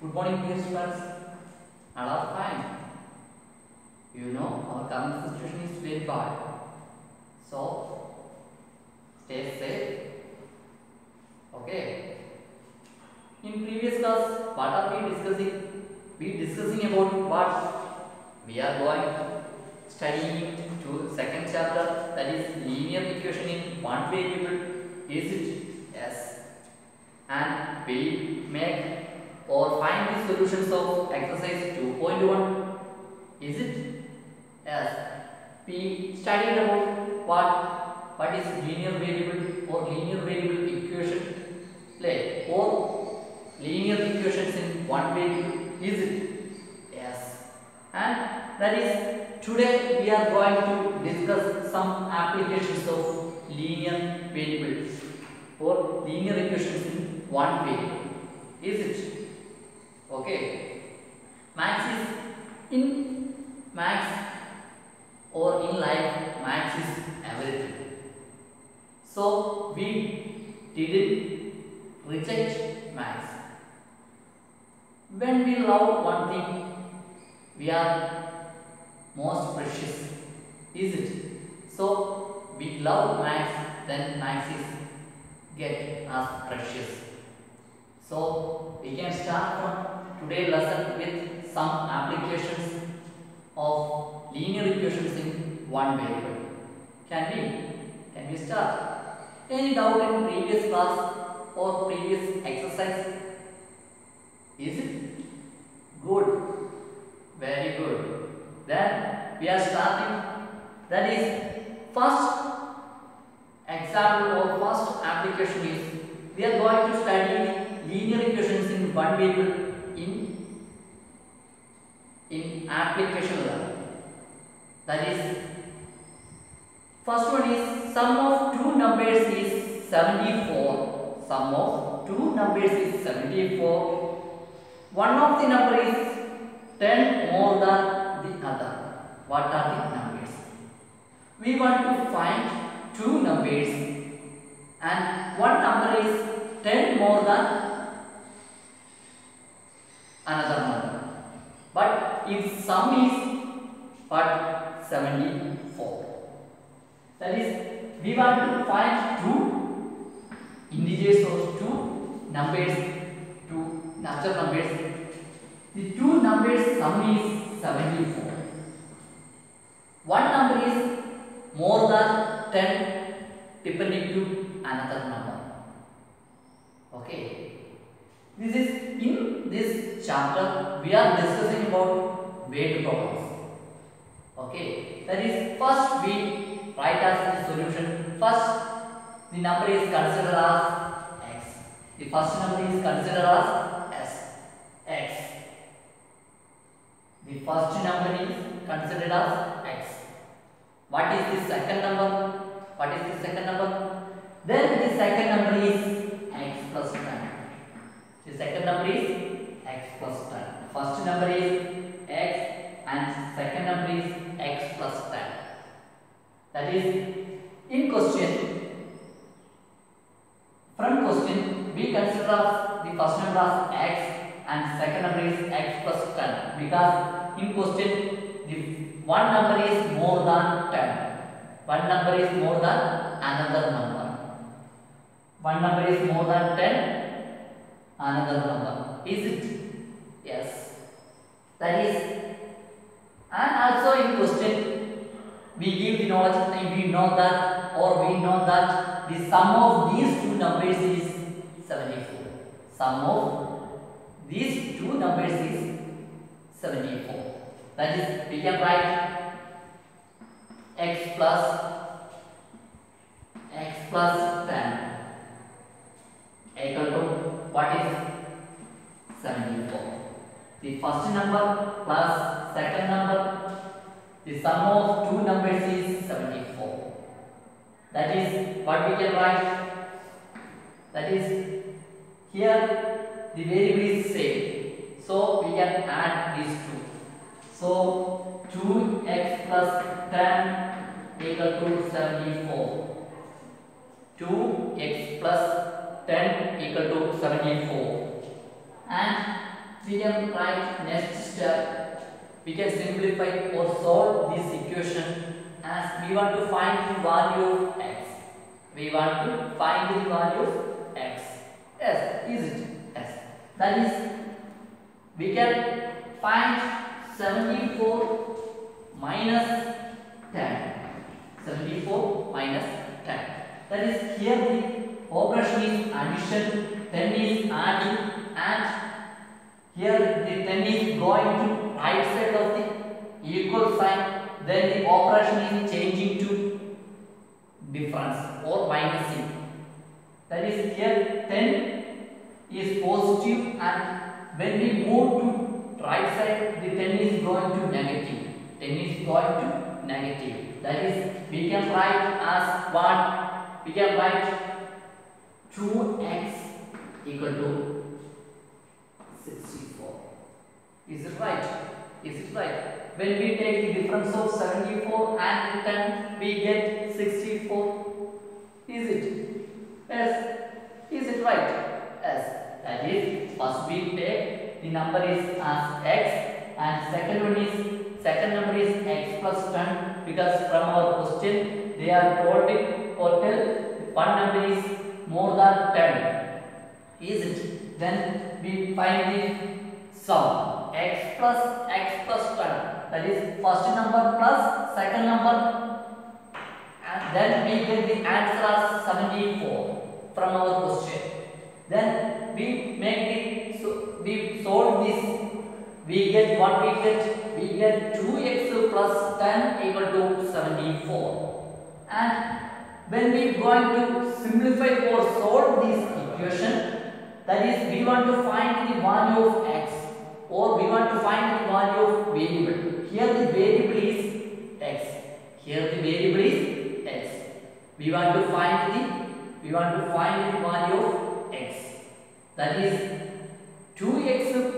Good morning, dear students. All are. You know our current situation is very bad. So stay safe. Okay. In previous class, what are we discussing? We discussing about what we are going studying to second chapter that is linear equation in one variable. Is it? Yes. And we make or find the solutions of exercise 2.1. Is it? Yes. We studied about what what is linear variable or linear variable equation play or linear equations in one variable. Is it? Yes. And that is today we are going to discuss some applications of linear variables or linear equations in one variable. Is it? Okay. Max is in max or in life, max is everything. So we didn't reject max. When we love one thing, we are most precious. Is it? So we love max, then max is get as precious. So we can start from today's lesson with some applications of linear equations in one variable. Can we? Can we start? Any doubt in previous class or previous exercise? Is it? Good. Very good. Then we are starting. That is first example or first application is we are going to study linear equations in one variable in application level. That is first one is sum of two numbers is 74. Sum of two numbers is 74. One of the number is 10 more than the other. What are the numbers? We want to find two numbers and one number is 10 more than another number. But its sum is but 74. That is, we want to find two integers or two numbers, two natural numbers. The two numbers sum is 74. One number is more than 10 depending to another number. Okay. This is in this chapter we are discussing about weight problems. Okay. That is first we write as the solution. First the number is considered as x. The first number is considered as s. x. The first number is considered as x. What is the second number? What is the second number? Then the second number is x plus 10. Number is x plus 10. First number is x and second number is x plus 10. That is in question. From question we consider the first number as x and second number is x plus 10 because in question the one number is more than 10. One number is more than another number. One number is more than 10, another number. Is it? Yes. That is, and also in question, we give the knowledge, we know that, or we know that the sum of these two numbers is 74. Sum of these two numbers is 74. That is, we can write x plus x plus 10 equal to what is 74. The first number plus second number, the sum of two numbers is 74. That is what we can write. That is here the variable is same. So we can add these two. So 2x plus 10 equal to 74. 2x plus 10 equal to 74. And we can write next step. We can simplify or solve this equation as we want to find the value of x. We want to find the value of x. Yes, is it? Yes. That is, we can find 74 minus 10. 74 minus 10. That is, here the operation is addition, 10 is adding and here the 10 is going to right side of the equal sign then the operation is changing to difference or minusing. That is here 10 is positive and when we move to right side the 10 is going to negative. 10 is going to negative. That is we can write as what? We can write 2x equal to 64. Is it right? Is it right? When we take the difference of 74 and 10, we get 64. Is it? Yes. Is it right? Yes. That is, first we take the number is as x and second one is second number is x plus 10 because from our question they are told or tell one number is more than 10. Is it? Then we find the sum. X plus x plus 10 that is first number plus second number. And then we get the answer as 74 from our question. Then we make it so we solve this. We get what we get? We get 2x plus 10 equal to 74 and when we are going to simplify or solve this equation that is we want to find the value of x or we want to find the value of variable. Here the variable is x. Here the variable is x. We want to find the we want to find the value of x. That is 2x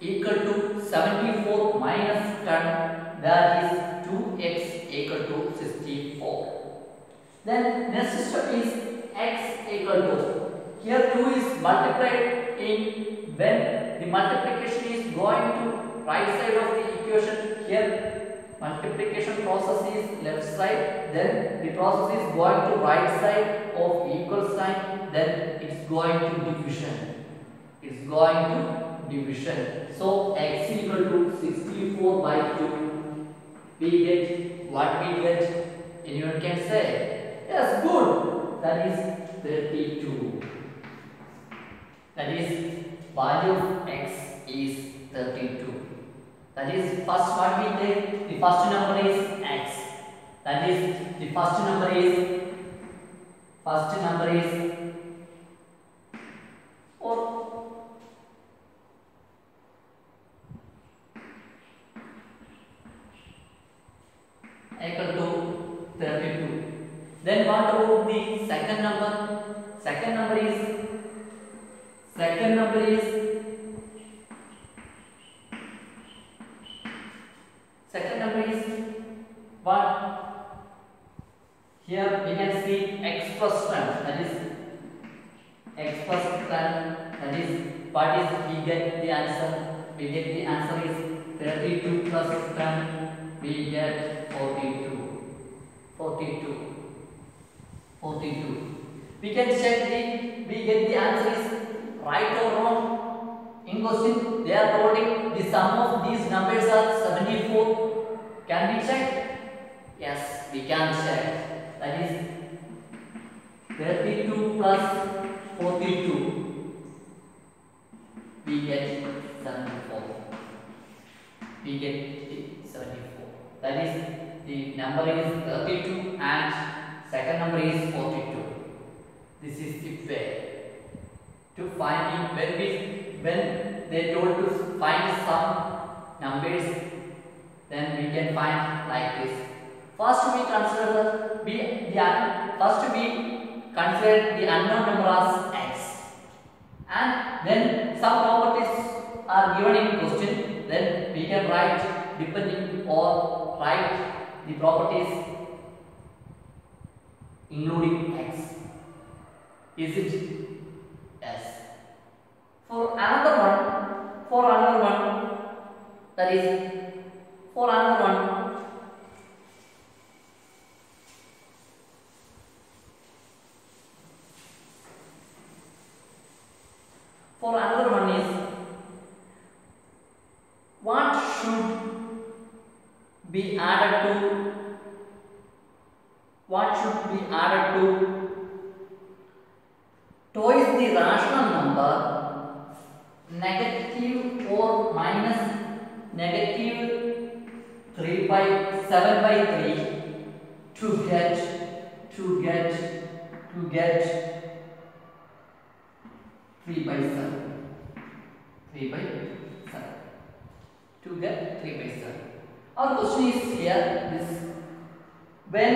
equal to 74 minus 10 that is 2x equal to 64. Then next step is x equal to here 2 is multiplied in when the multiplication is going to right side of the equation here multiplication process is left side then the process is going to right side of equal sign then it's going to division. It's going to division. So x equal to 64 by 2 we get what we get anyone can say yes good. That is 32 that is value of x is 32 that is first what we take the first number is x. That is the first number is first number is or equal to 32 then what about the second number second number is second number is second number is what here we can see x plus 10 that is x plus 10 that is what is we get the answer we get the answer is 32 plus 10 we get 42 42 42 we can check the we get the answer is right or wrong in question they are holding the sum of these numbers are 74 can we check yes we can check that is 32 plus 42 we get 74 we get 74 that is the number is 32 and second number is 42 this is the way to find it when we when they told to find some numbers then we can find like this first we consider we the first we consider the unknown number as x and then some properties are given in question then we can write depending or write the properties including x. Is it yes for another one for another one that is for another one for another one is what should be added to what should be added to? Twice the rational number negative or minus negative 3 by 7 by 3 to get to get to get 3 by 7 3 by 7 to get 3 by 7 our question is here this when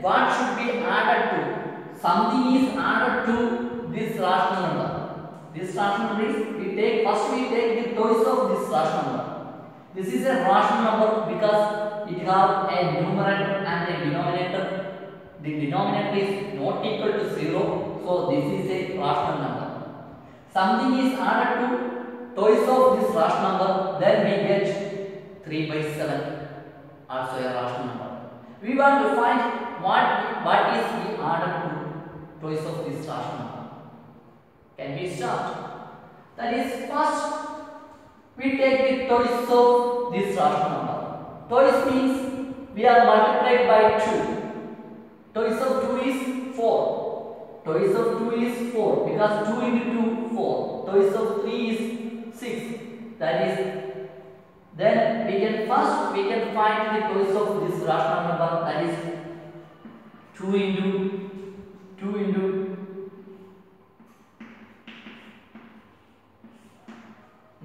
what should be added to? Something is added to this rational number. This rational number is we take first we take the twice of this rational number. This is a rational number because it have a numerator and a denominator. The denominator is not equal to 0 so this is a rational number. Something is added to twice of this rational number then we get 3 by 7 also a rational number. We want to find what what is the added to twice of this rational number. Can we start? That is first we take the twice of this rational number. Twice means we are multiplied by 2 twice of 2 is 4 twice of 2 is 4 because 2 into 2 4 twice of 3 is 6 that is then we can first we can find the twice of this rational number that is 2 into 2 into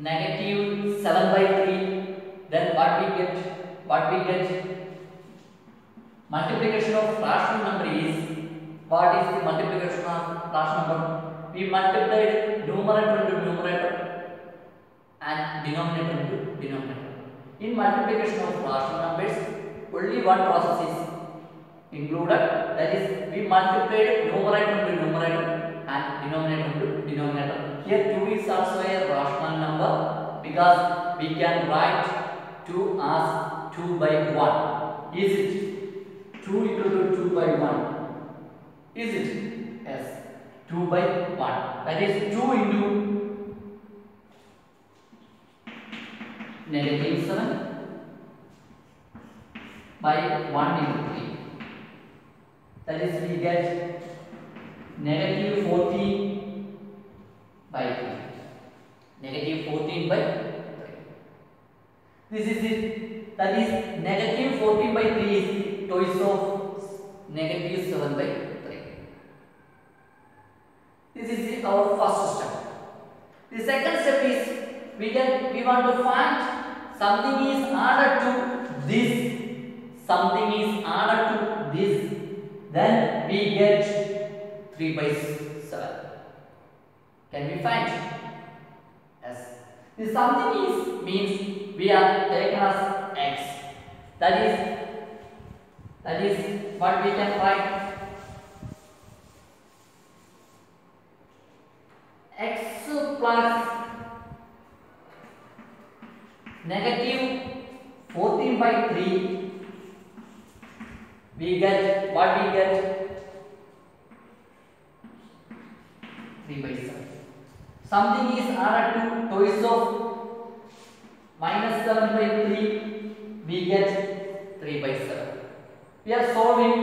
negative 7 by 3 then what we get what we get? Multiplication of rational number is what is the multiplication of rational number? We multiplied numerator into numerator and denominator into denominator. In multiplication of rational numbers, only one process is included. That is, we multiplied numerator into numerator and denominator into denominator. Here 2 is also a rational number because we can write 2 as 2 by 1. Is it 2 equal to 2 by 1? Is it? Yes. 2 by 1. That is 2 into negative 7 by 1 into 3. That is we get negative 14 by 3. Negative 14 by 3. This is it. That is negative 14 by 3 is twice of negative 7 by 3. This is our first step. The second step is we get we want to find something is added to this something is added to this then we get 3 by 7 can we find? Yes. This something is means we are taken as x. That is that is what we can write x plus negative 14 by 3 we get what we get 3 by 7 something is added to twice of minus 7 by 3 we get 3 by 7 we are solving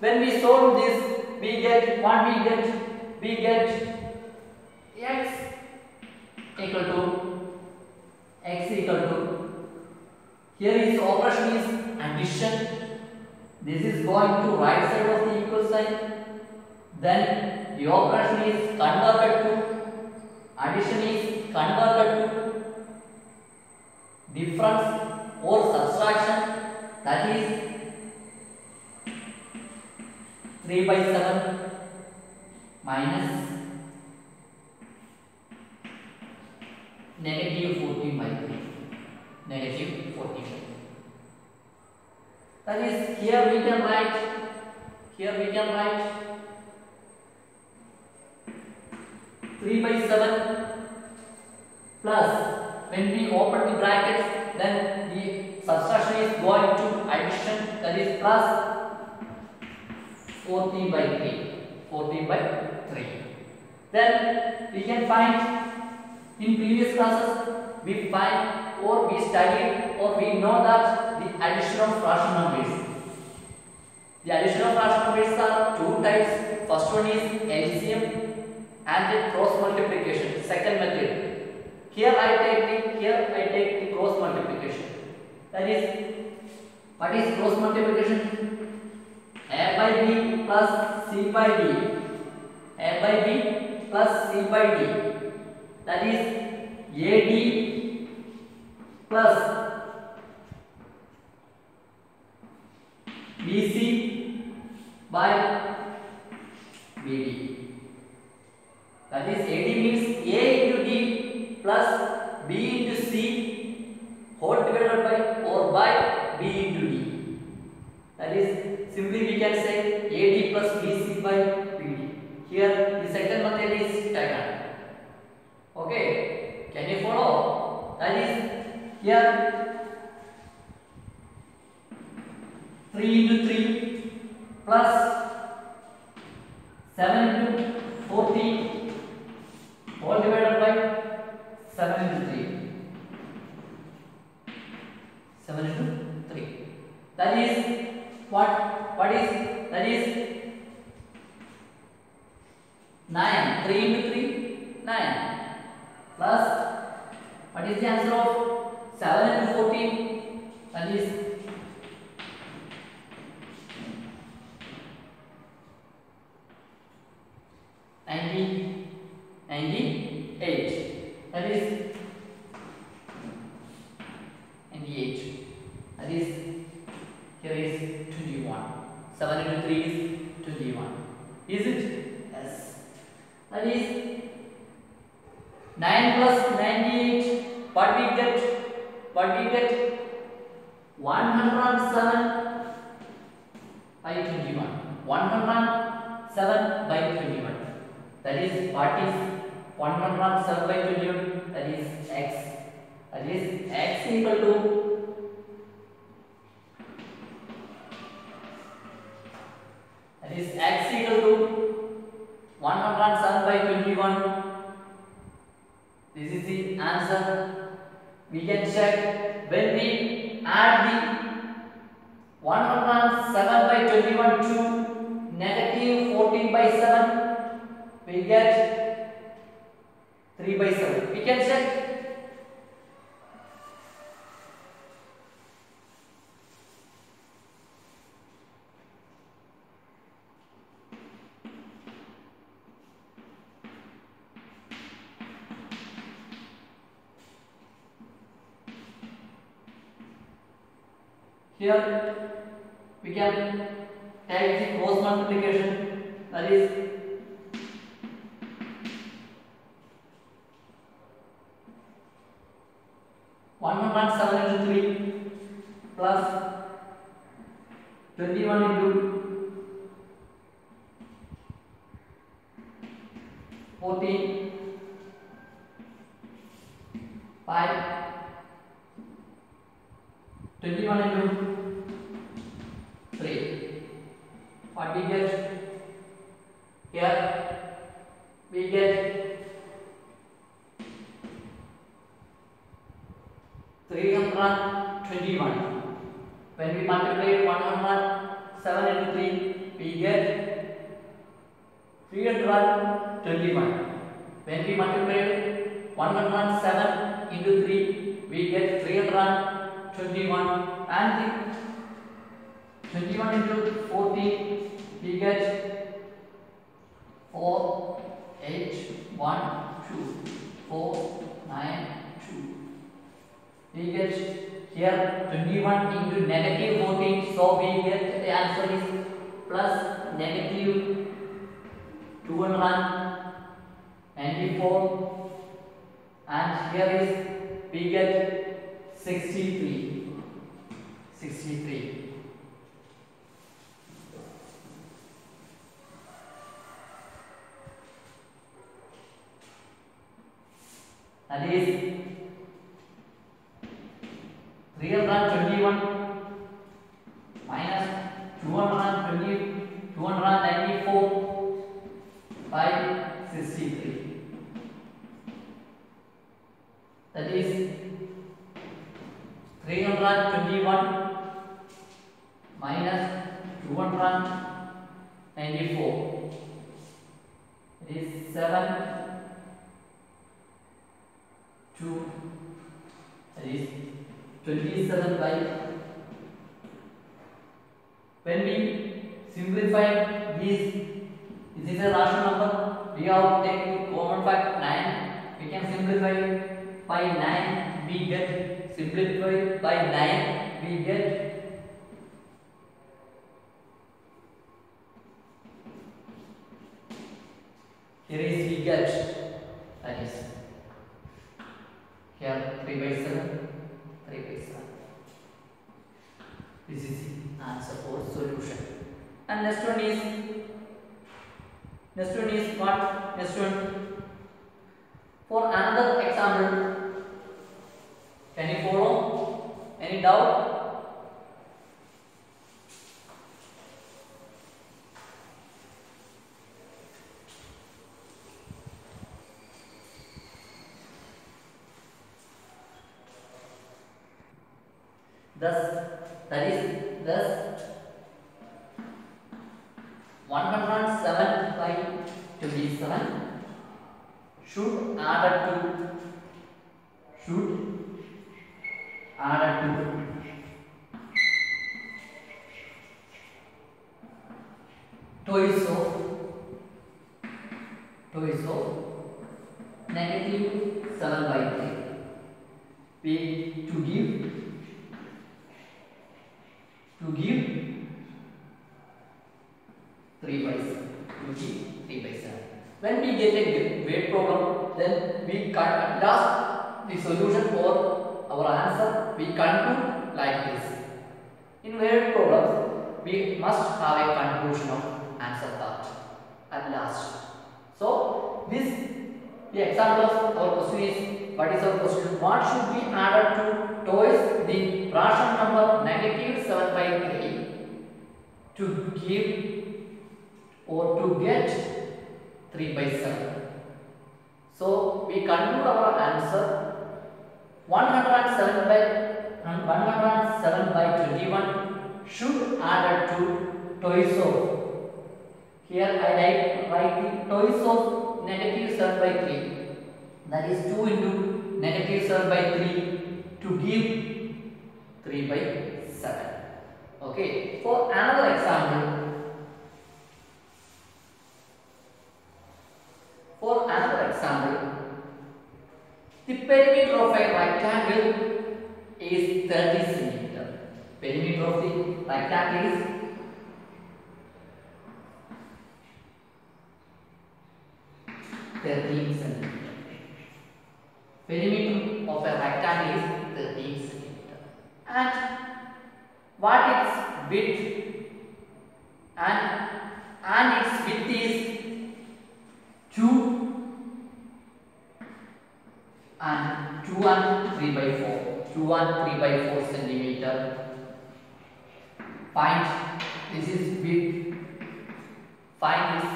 when we solve this we get what we get we get x equal to x equal to here is operation is addition. This is going to right side of the equal sign. Then the operation is converted to addition is converted to difference or subtraction. That is 3 by 7 minus negative 14 by 3 negative 14 that is here we can write here we can write 3 by 7 plus when we open the brackets then the subtraction is going to addition that is plus 14 by 3 14 by 3 then we can find in previous classes we find or we studied or we know that the addition of rational numbers the addition of rational numbers are two types. First one is LCM and the cross multiplication second method. Here I take the here I take the cross multiplication. That is what is cross multiplication? A by b plus c by d. A by b plus c by d. That is ad plus bc by bd that is ad means a into d plus b into c whole divided by or by b into d that is simply we can say AD plus BC by BD. Here the second method is taken. Okay, can you follow? That is here 3 into 3 plus 7 into 14 all divided by 7 into 3. 7 into 3. That is what? What is? That is 9 3 into 3 9 plus what is the answer of 7 and 14 that is 19 7 we get 3 by 7 we can check. Here we can take the cross multiplication that is here 21 into negative 14 so we get the answer is plus negative 294 and here is we get 63 63 that is 321 minus 220 294 by 63 that is 321 minus 294 it is 7 2 that is 27 by when we simplify this this is a rational number. We have taken common fact 9 we can simplify by 9 we get simplify by 9 we get here is we get that is here 3 by 7 3 by 7 this is the answer for solution. And next one is next one is what? Next one. For another example. Can you follow any doubt thus that is thus 107 by 27 should add to should add to twice of twice of negative 7 by 3 we to give to give 3 by 7 to give 3 by 7 when we get a weight problem then we can at last the solution for our answer we conclude like this in weight problems we must have a conclusion of answer part at last so this the example of our question is what is our question what should be added to twice the rational number negative 7 by 3 to give or to get 3 by 7 so we conclude our answer. 107 by 107 by 21 should added to twice of. Here I write write the twice of negative 7 by 3 that is 2 into negative 7 by 3 to give 3 by 7 okay for another example for another example the perimeter of a rectangle is 30 centimeter perimeter of the rectangle is Thirteen centimeter. Perimeter of a rectangle is thirteen centimeter. And what its width and and its width is two and two and three by four. Two and three by four centimeter. Find this is width. Find this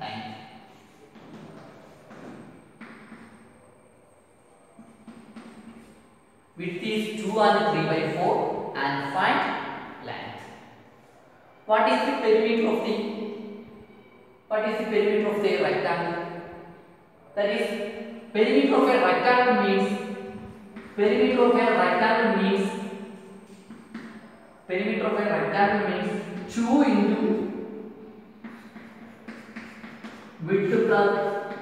length. width is 2 and 3 by 4 and find length. What is the perimeter of the what is the perimeter of the rectangle? That is perimeter of a rectangle means perimeter of a rectangle means perimeter of a rectangle means 2 into width plus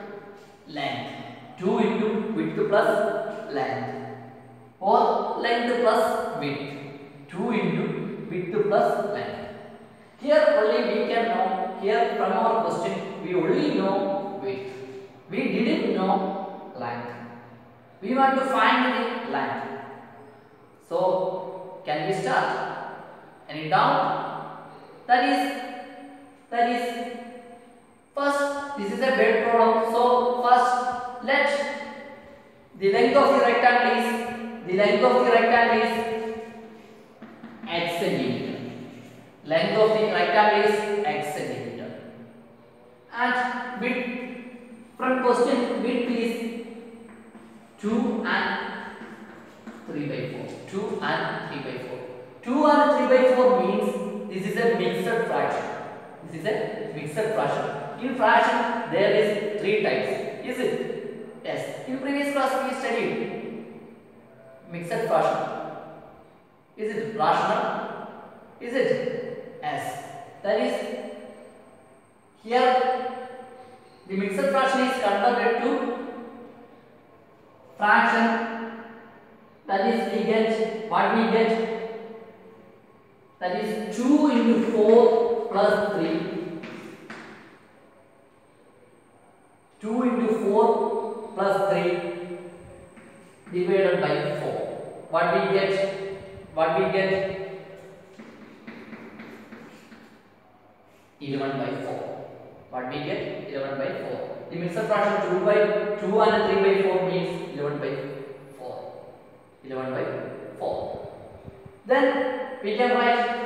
length. 2 into width plus length. Or length plus width. 2 into width plus length. Here only we can know here from our question we only know width. We didn't know length. We want to find the length. So, can we start? Any doubt? That is, that is, first, this is a bed problem. So, first, let the length of the rectangle is, the length of the rectangle is x centimeter. Length of the rectangle is x centimeter. And width, front question, width is 2 and 3 by 4. 2 and 3 by 4. 2 and 3 by 4 means this is a mixed fraction. This is a mixed fraction. In fraction there is three types. Is it? Yes. In previous class we studied mixed fraction. Is it rational? Is it? Yes. That is here the mixed fraction is converted to fraction. That is we get what we get. That is 2 into 4 plus 3 2 into 4 plus 3 divided by 4 what we get? What we get? 11 by 4 what we get? 11 by 4 the mixed fraction 2 by 2 and 3 by 4 means 11 by 4 11 by 4 then we can write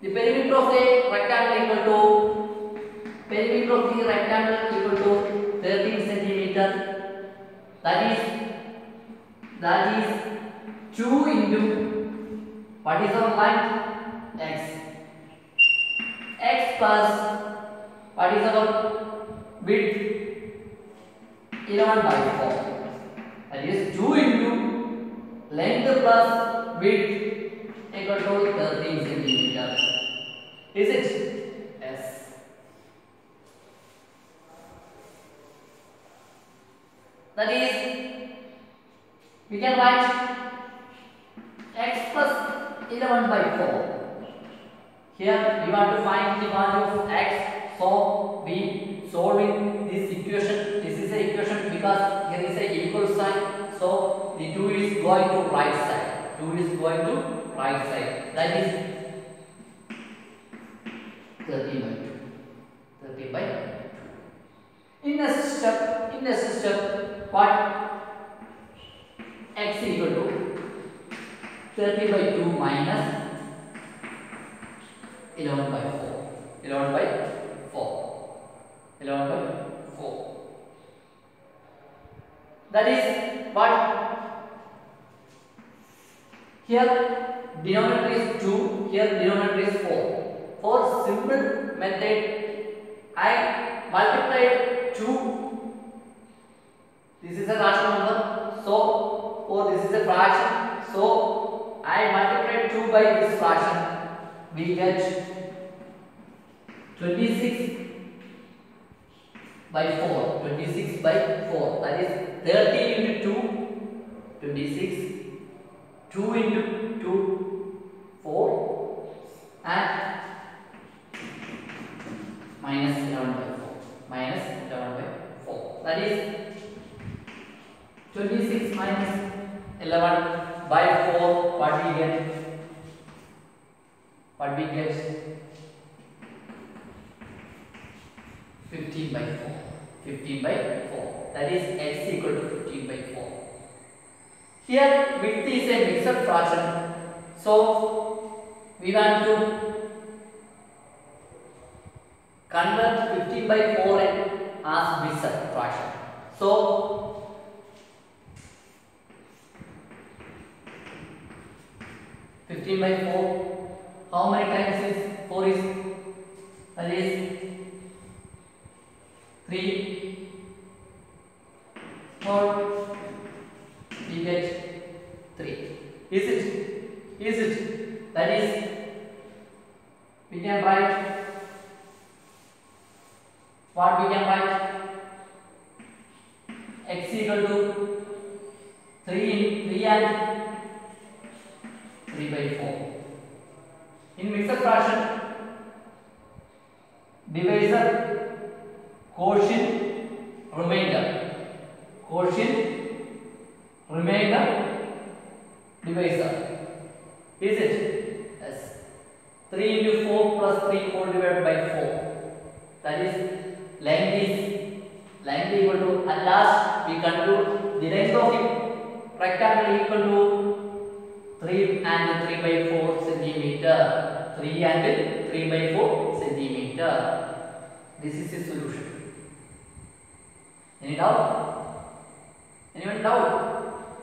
the perimeter of the rectangle equal to perimeter of the rectangle equal to 13 centimeter. That is that is 2 into what is our length x. X plus what is our width 11 by 4 that is 2 into length plus width equal to 13 centimeter is it? Yes. That is we can write x plus 11 by 4 here we want to find the value of x so we solving this equation this is a equation because here is a equal sign. So the 2 is going to right side. 2 is going to right side. That is 30 by 2 30 by 2 in next step in next step what? X equal to 30 by 2 minus 11 by 4 11 by 4 11 by 4 that is what here denominator is 2 here denominator is 4 for simple method. I multiplied 2 this is a rational number. So oh this is a fraction. So I multiplied 2 by this fraction. We get 26 by 4 26 by 4 that is 30 into 2 26 2 into 2 4 and minus 11 by 4 minus 11 by 4 that is 26 minus 11 by 4 what we get? What we get? 15 by 4 15 by 4 that is x equal to 15 by 4 here width is a mixed fraction so we want to convert 15 by 4 as mixed fraction so Fifteen by four. How many times is four is? That is three. Four. We get three. Is it? Is it? That is. We can write. What we can write? X equal to three in three and 3 by 4. In mixed fraction, divisor, quotient, remainder. Quotient, remainder, divisor. Is it? Yes. 3 into 4 plus 3 whole divided by 4. That is length is length equal to at last we conclude the length of the rectangle equal to 3 and 3 by 4 centimeter. 3 and 3 by 4 centimeter. This is the solution. Any doubt? Anyone doubt?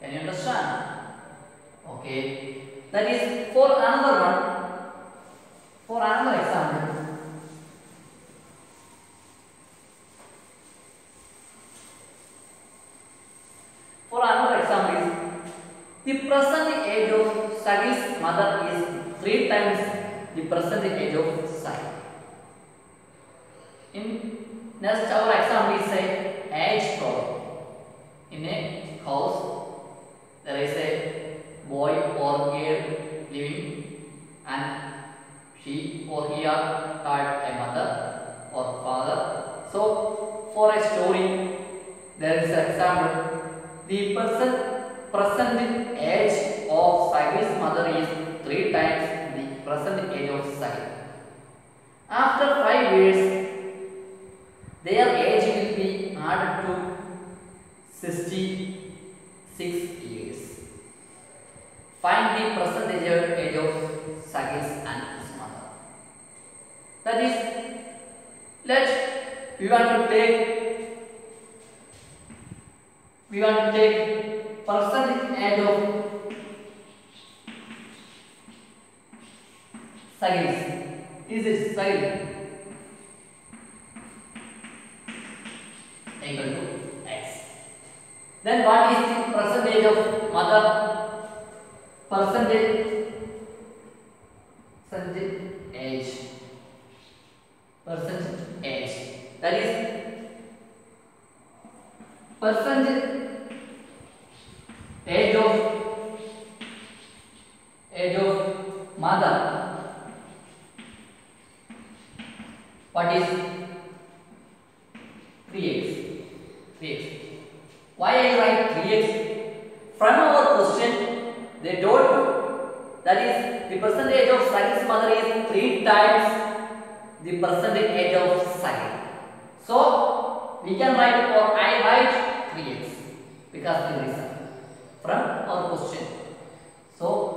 Can you understand? Okay. That is for another one. For another example. For another example is the present age of Sagi's mother is three times the present age of Sagi. In next our example is a age problem. In a house there is a boy or girl living and she or he are had a mother or father. So for a story there is an example the person present age of Sagi's mother is three times the present age of Sagi. After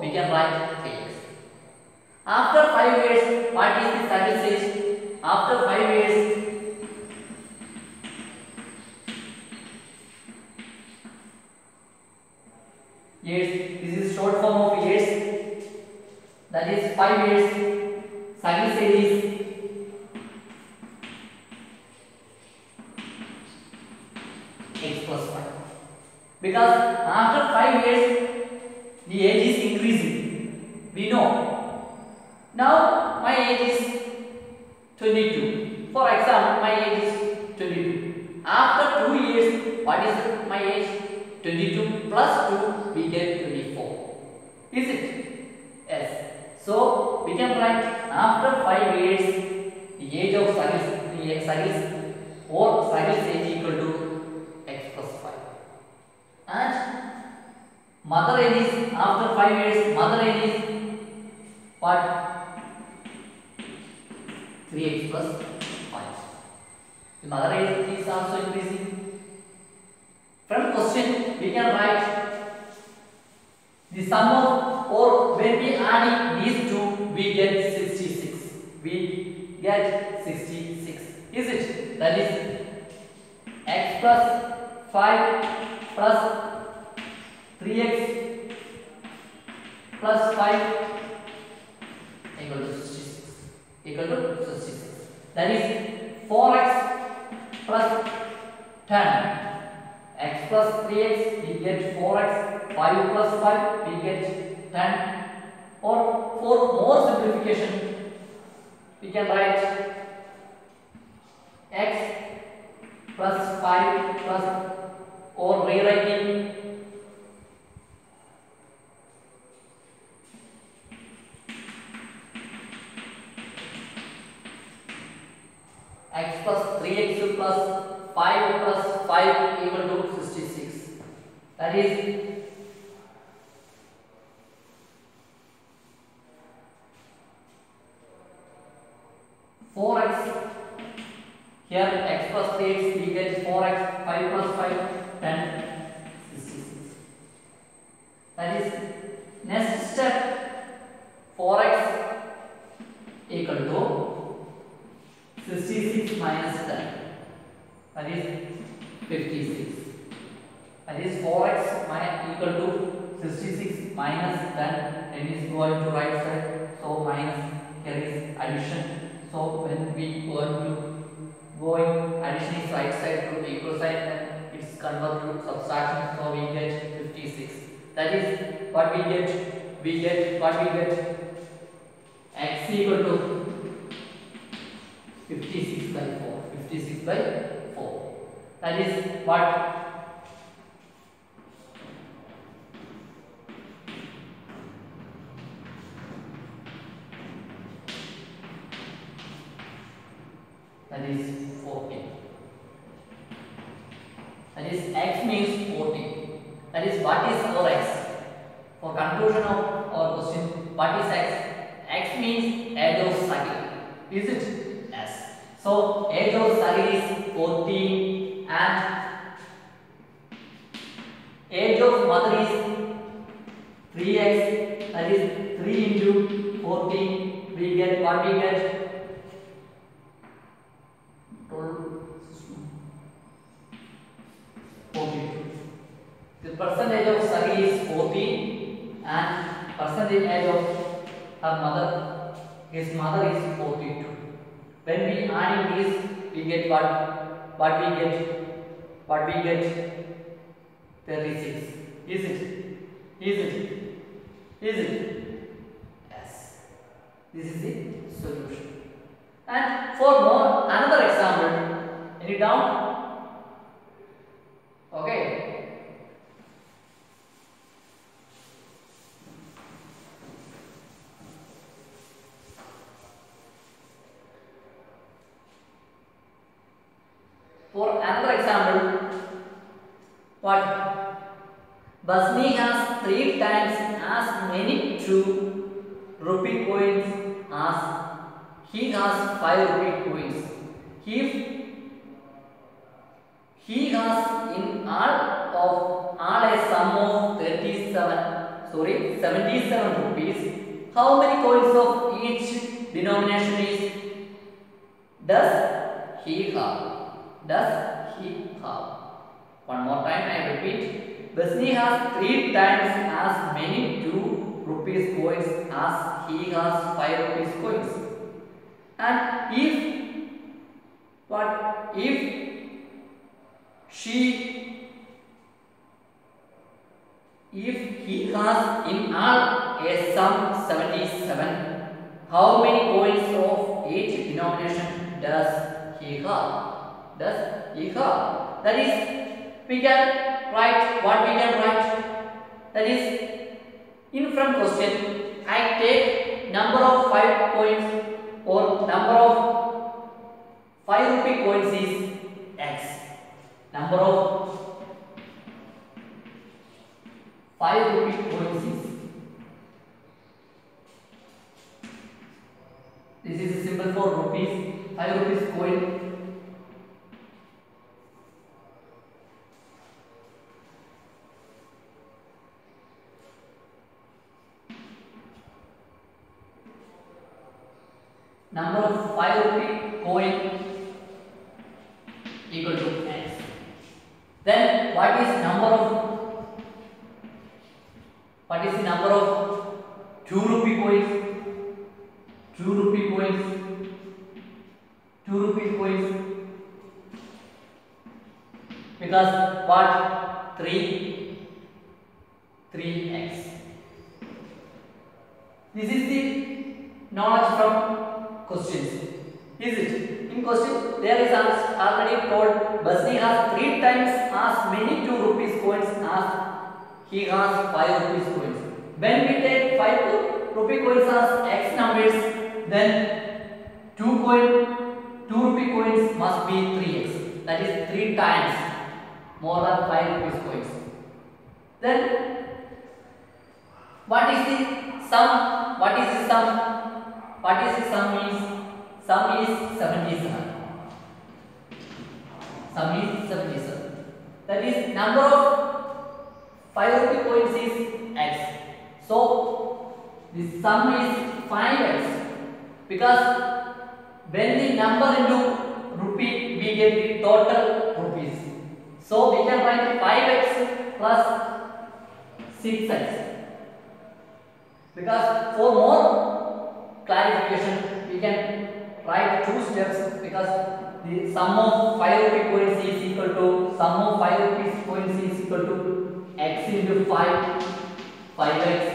we can write 3x. After 5 years, what is the age? After 5 years, years, this is short form of years. That is 5 years. Age is x plus 5 because after 5 years the age is we know. Now my age is 22 for example my age is 22 after 2 years what is my age? 22 plus 2 we get 24 is it? Yes. So we can write after 5 years the age of the Sagis or Sagis age equal to x plus 5 and mother age is after 5 years mother age is what 3x plus 5 the mother age is also increasing. From question we can write the sum of or when we adding these two we get 66 we get 66 is it? That is x plus 5 plus 3x plus 5 equal to 66 equal to 66 that is 4x plus 10 x plus 3x we get 4x 5 plus 5 we get 10 or for more simplification we can write x plus 5 plus or rewriting 5 plus 5 equal to 66. That is four x. Here x plus 3 equals we get 4x, 5 plus 5, 10, 66. That is next step 4x equal to 66 minus 10. That is 56. That is 4x minus equal to 66 minus then 10 is going to right side. So minus carries addition. So when we going to going addition is right side to equal sign then it's converted to subtraction. So we get 56. That is what we get. We get what we get x equal to 56 by 4. 56 by 4. That is what that is 40. That is x means 40. That is what is our x? For conclusion of our question, what is x? X means age of Sahil. Is it? Yes. So age of age is 3x. That is 3 into 14. We get what we get? 42. The percentage of Sagi is 14 and percentage age of her mother, his mother is 42. When we add this, we get what? What we get? What we get? 36. Is it? Is it? Is it? Yes. This is the solution. And for more another example, any doubt? Okay. For another example, what? Bansi has three times as two rupee coins as he has five rupee coins. If he has in all of all a sum of 37 sorry 77 rupees. How many coins of each denomination is does he have? Does he have? One more time i repeat. Bansi has three times as many? Two rupees coins as he has five rupees coins. And if what if she if he has in all a sum 77 how many coins of each denomination does he have? Does he have? That is we can write what we can write. That is in front question i take number of five coins or number of 5 rupee coins is x. Number of 5 rupee coins is this is a symbol for rupees. 5 rupees coin number of 5 rupee coin equal to x. Then what is number of what is the number of 2 rupee coins? 2 rupee coins. 2 rupee coins. Because what? 3 3x. This is the knowledge from questions. Is it? In question, there is already told Bansi has three times as many two rupees coins as he has five rupees coins. When we take five rupee coins as x numbers, then two coin, two rupee coins must be three x. That is three times more than five rupees coins. Then what is the sum? What is the sum? What is the sum is? Sum is 77. Sum is 77. That is number of 5 rupee coins is x. So the sum is 5x because when the number into rupee we get the total rupees. So we can write 5x plus 6x. Because for more clarification, we can write two steps because the sum of 5 rupee coins is equal to sum of 5 rupees coins is equal to x into 5 5x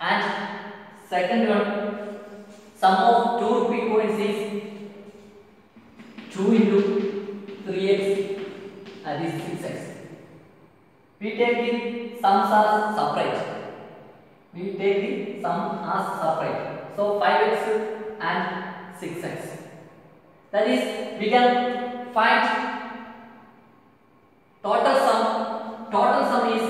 and second one sum of 2 rupee coins is 2 into 3x that is 6x we take the sums as separate. We take the sum as separate so 5x and 6x that is we can find total sum. Total sum is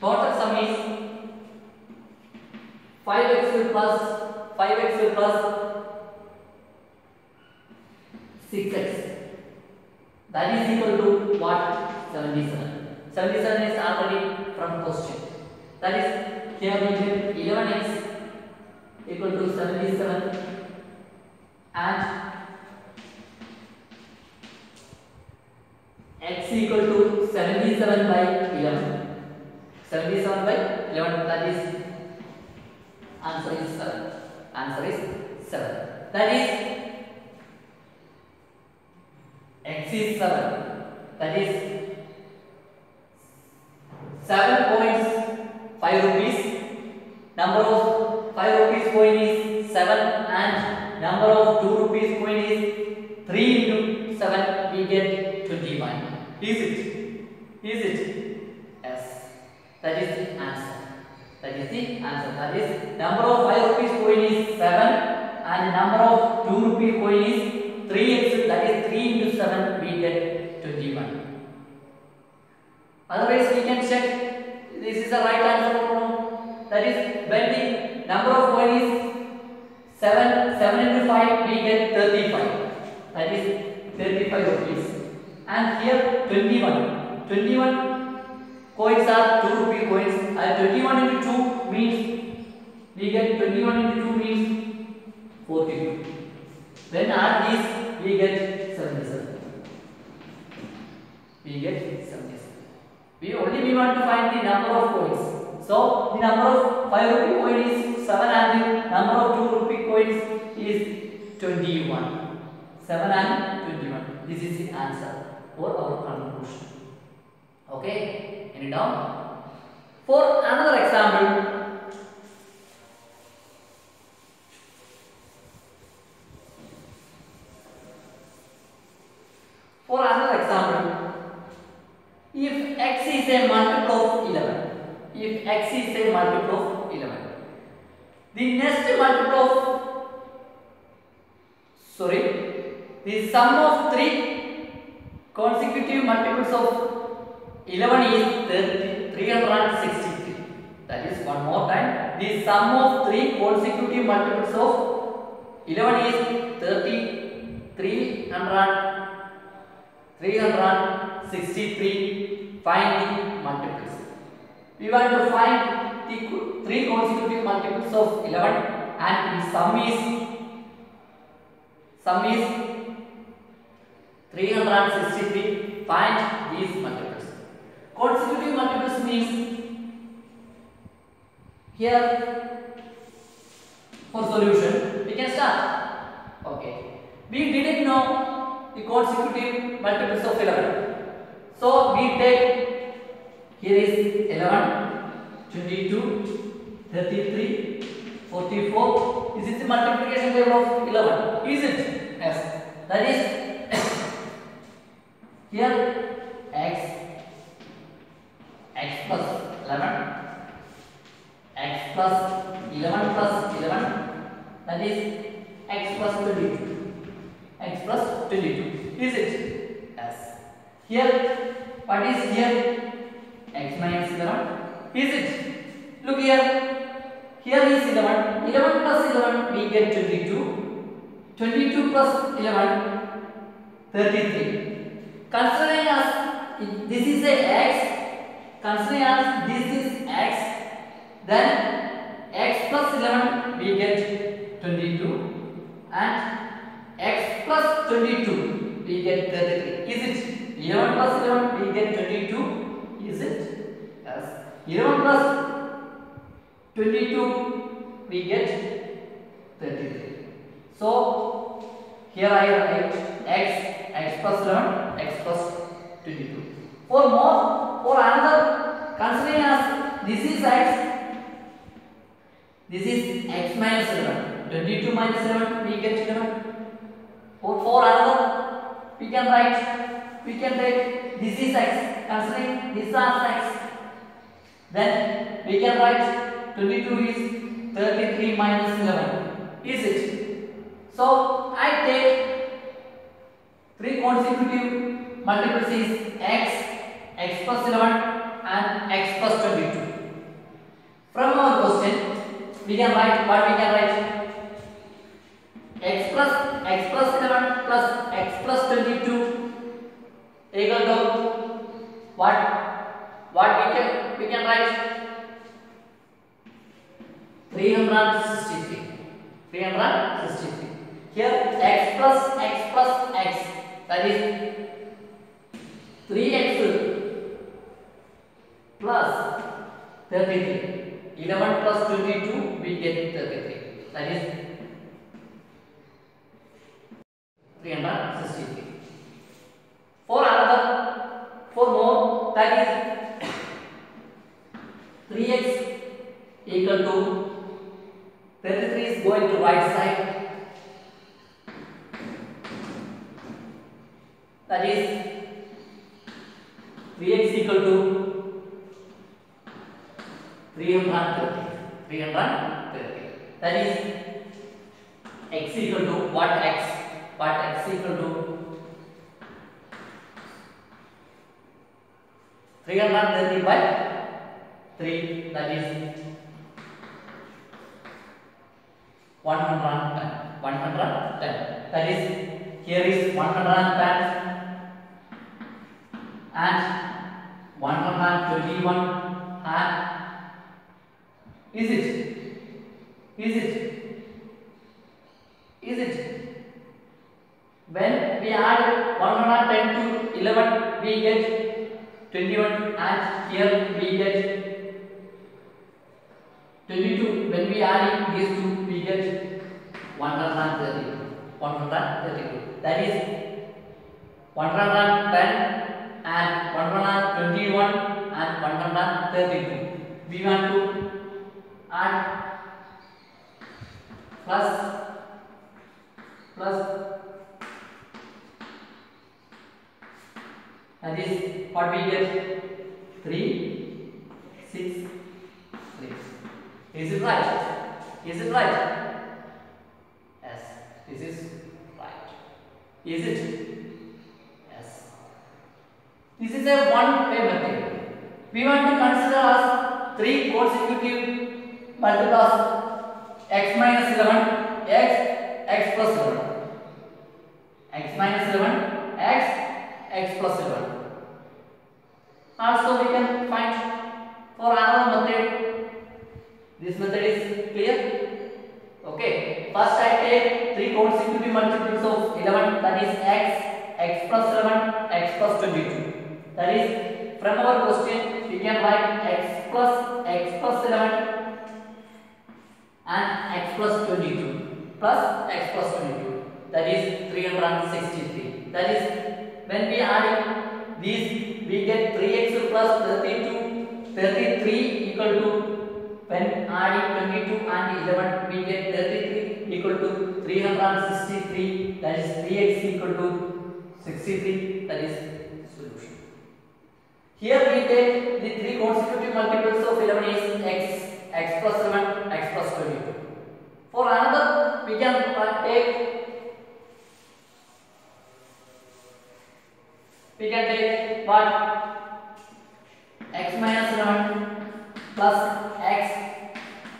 total sum is 5x plus 5x plus 6x that is equal to what? 77 77 is already from question that is here get 11x equal to 77 and x equal to 77 by 11 77 by 11 that is answer is 7 answer is 7 that is x is 7 that is 7 points 5 rupees. Number of 5 rupees coin is 7 and number of 2 rupees coin is 3 into 7 we get 21 is it? Is it? Yes. That is the answer. That is the answer. That is number of 5 rupees coin is 7 and number of 2 rupee coin is 3x that is 3 into 7 we get 21 otherwise we can check. This is the right answer that is when the number of coin is 7 7 into 5 we get 35 that is 35 rupees. And here 21 21 coins are 2 rupee coins. And 21 into 2 means we get 21 into 2 means 42 when add these we get 77 we get 77 we only we want to find the number of coins so the number of 5 rupee coin is 7 and the number of 2 rupee coins is 21 7 and 21 this is the answer for our conclusion. Okay? Any doubt? For another example for another example if x is a multiple of 11 if x is a multiple of 11 the next multiple of sorry the sum of three consecutive multiples of 11 is 30, 363 that is one more time. The sum of three consecutive multiples of 11 is 30 300 363 find the multiples we want to find the three consecutive multiples of 11 and the sum is sum is 363 find these multiples. Consecutive multiples means here for solution we can start. Okay. We didn't know the consecutive multiples of 11 so we take here is 11 22 33 44 is it the multiplication table of 11 is it? Yes. That is here x x plus 11 x plus 11 plus 11 that is x plus 22 x plus 22 is it? Yes. Here what is here x minus 11 is it look here. Here is 11 11 plus 11 we get 22 22 plus 11 33 considering as this is a x. Considering as this is x. Then x plus 11 we get 22 and x plus 22 we get 33 is it 11 plus 11 we get 22. Is it? Yes. 11 plus 22 we get 33. So here I write x x plus 11 x plus 22. For more for another considering as this is x this is x minus 11 22 minus 11 we get 11 for, for another we can write we can take this is x considering this as x. Then we can write 22 is 33 minus 11 is it? So i take three consecutive multiples x x plus 11 and x plus 22 from our question we can write what we can write? X plus x plus 11 plus x plus 22 equal to what what we can we can write? 363 363 here x plus x plus x that is 3x plus 33 11 plus 22 we get 33 that is 363 for another for more that is 3x equal to 33 is going to right side. That is 3x equal to 330 330 that is x equal to what x? What x equal to 330 by 3 that is 110 110 that is here is 110 and 121 and is it? Is it? Is it? When we add 110 to 11 we get 21 and here we get 22 when we add in these two we get 130 132 that is 110 and 121 and 132 we want to add plus plus that is what we get? 3 6 3 is it right? Is it right? Yes. This is right. Is it? Yes. This is a one way method we want to consider as three consecutive multiples x minus 11 x x plus 11 x minus 11 x x plus 11 also we can find for another method. This method is clear? Okay. First i take three consecutive multiples of 11 that is x x plus 11 x plus 22 that is from our question we can write x plus x plus 11 and x plus 22 plus x plus 22 that is 363 that is when we add these we get 3x plus 32 33 equal to when adding 22 and 11 we get 33 equal to 363 that is 3x equal to 63 that is solution here we take the three consecutive multiples of 11 is x, x plus 7, x plus 22. For another, we can take we can take what x minus 11 plus x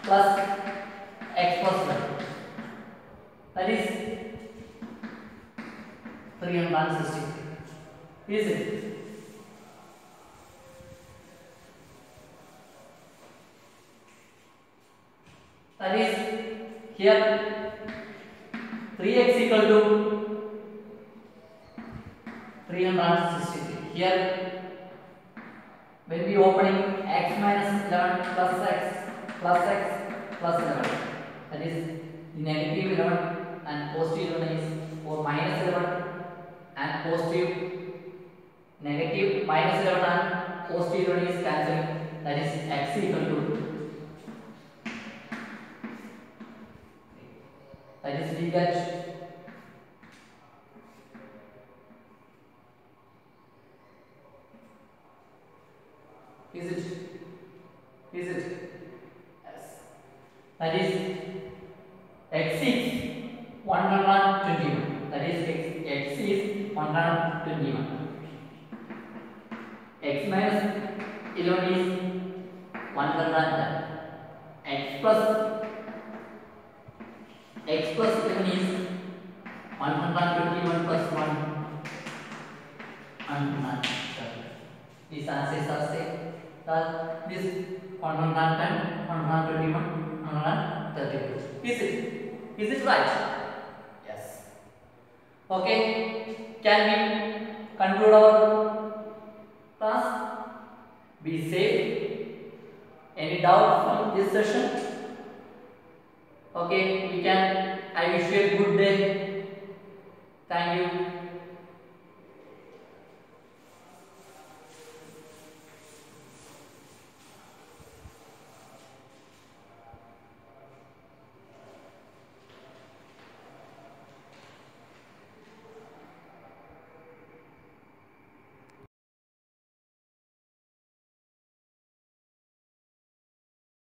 plus x plus 1 that is 360 is it that is here 3x equal to 363 here. When we opening x minus 11 plus x plus x plus 11 that is negative 11 and positive 11 is or minus 11 and positive negative minus 11 and positive 11 is cancelled. That is x equal to that is we get